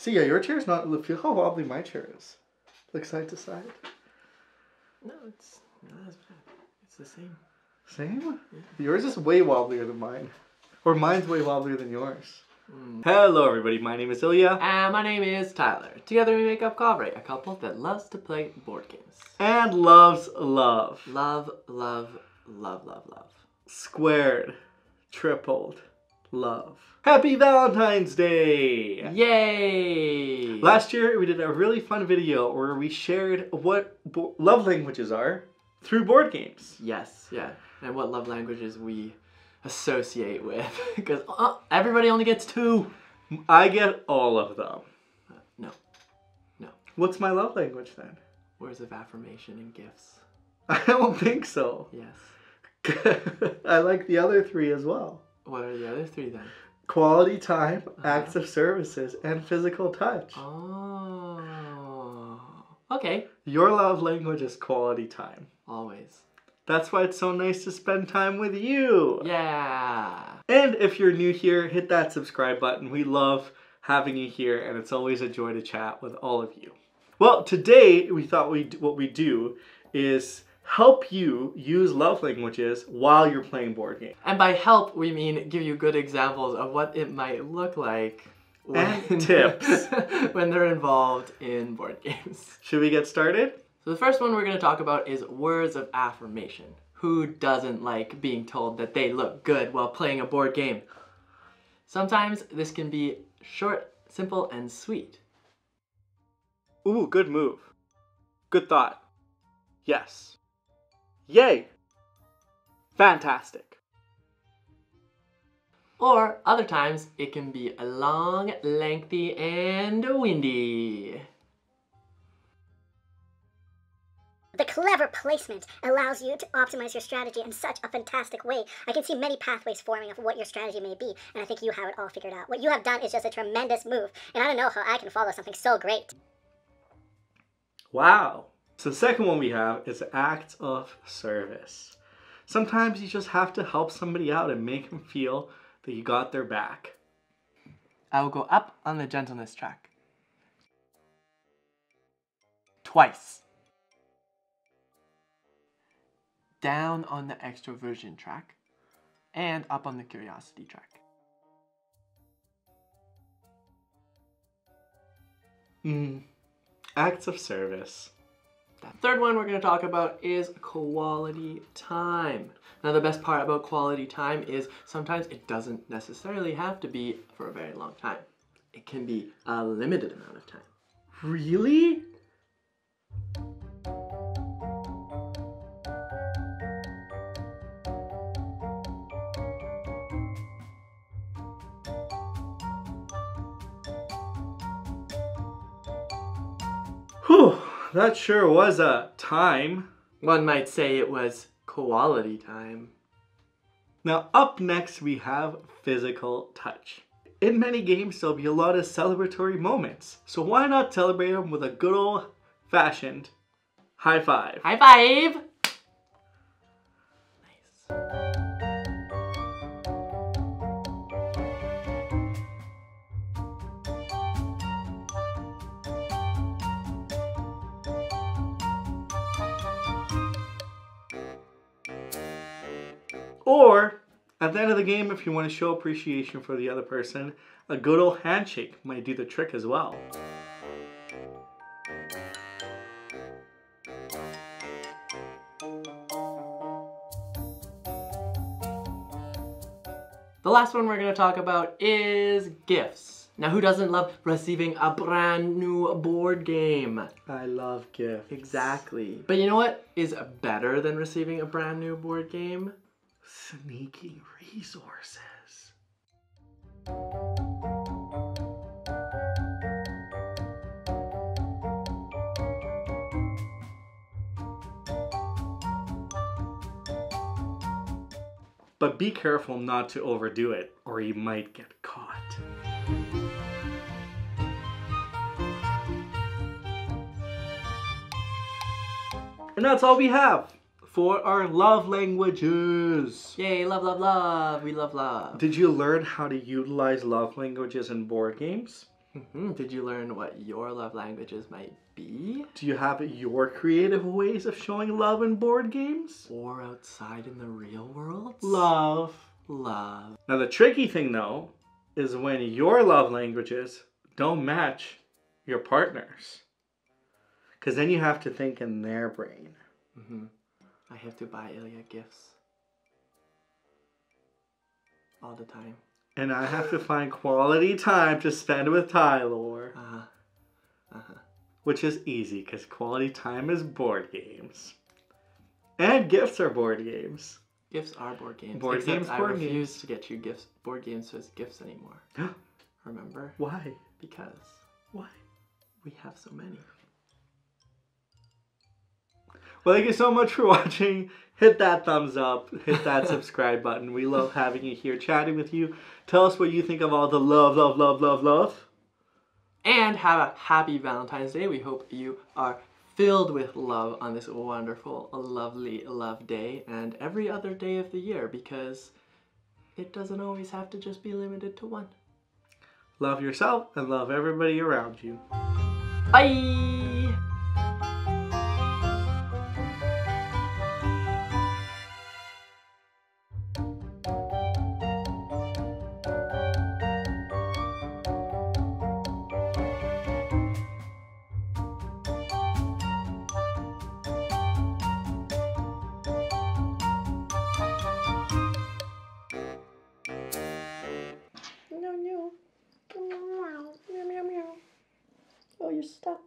See, yeah, your chair's not. Look how wobbly my chair is. Like side to side. No, it's not as bad. It's the same. Same? Yours is way wobblier than mine. Or mine's way wobblier than yours. Mm. Hello, everybody. My name is Ilya. And my name is Tyler. Together we make up Kovray, a couple that loves to play board games. And loves love. Love, love, love, love, love. Squared. Tripled. Love. Happy Valentine's Day! Yay! Last year, we did a really fun video where we shared what love languages are through board games. Yes, yeah. And what love languages we associate with. Because uh, everybody only gets two. I get all of them. No. No. What's my love language then? Words of affirmation and gifts. I don't think so. Yes. I like the other three as well What are the other three then? quality time, uh-huh. acts of services, and physical touch. Oh. Okay. Your love language is quality time. Always. That's why it's so nice to spend time with you. Yeah. And if you're new here, hit that subscribe button. We love having you here, and it's always a joy to chat with all of you. Well, today we thought we what we do is help you use love languages while you're playing board games. And by help, we mean give you good examples of what it might look like And tips. when they're involved in board games. Should we get started? So the first one we're going to talk about is words of affirmation. Who doesn't like being told that they look good while playing a board game? Sometimes this can be short, simple, and sweet. Ooh, good move. Good thought. Yes. Yay. Fantastic. Or other times it can be a long, lengthy, and windy. The clever placement allows you to optimize your strategy in such a fantastic way. I can see many pathways forming of what your strategy may be, and I think you have it all figured out. What you have done is just a tremendous move, and I don't know how I can follow something so great. Wow. So the second one we have is acts of service. Sometimes you just have to help somebody out and make them feel that you got their back. I will go up on the gentleness track. Twice. Down on the extroversion track. And up on the curiosity track. Mm. Acts of service. The third one we're going to talk about is quality time. Now, the best part about quality time is sometimes it doesn't necessarily have to be for a very long time. It can be a limited amount of time. Really? That sure was a time. One might say it was quality time. Now, up next, we have physical touch. In many games, there'll be a lot of celebratory moments, so why not celebrate them with a good old fashioned high five? High five! Or, at the end of the game, if you want to show appreciation for the other person, a good old handshake might do the trick as well. The last one we're going to talk about is gifts. Now, who doesn't love receiving a brand new board game? I love gifts. Exactly. But you know what is better than receiving a brand new board game? Sneaky resources. But be careful not to overdo it, or you might get caught. And that's all we have for our love languages. Yay, love, love, love. We love love. Did you learn how to utilize love languages in board games? hmm Did you learn what your love languages might be? Do you have your creative ways of showing love in board games? Or outside in the real world? Love. Love. Now, the tricky thing though is when your love languages don't match your partner's. Because then you have to think in their brain. hmm I have to buy Ilya gifts. All the time. And I have to find quality time to spend with Tyler, Uh huh. Uh huh. which is easy because quality time is board games. And gifts are board games. Gifts are board games. Board except games, I board refuse games. to get you gifts, board games as gifts anymore. Remember? Why? Because Why? we have so many. Well, thank you so much for watching. Hit that thumbs up, hit that subscribe button. We love having you here chatting with you. Tell us what you think of all the love, love, love, love, love. And have a happy Valentine's Day. We hope you are filled with love on this wonderful, lovely love day and every other day of the year because it doesn't always have to just be limited to one. Love yourself and love everybody around you. Bye! You're stuck.